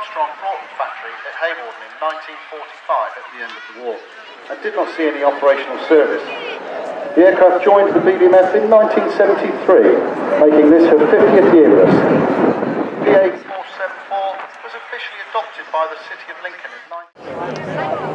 Armstrong brought the factory at Hawarden in 1945 at the end of the war and did not see any operational service. The aircraft joined the BBMF in 1973, making this her 50th year with us. PA474 was officially adopted by the City of Lincoln in 19...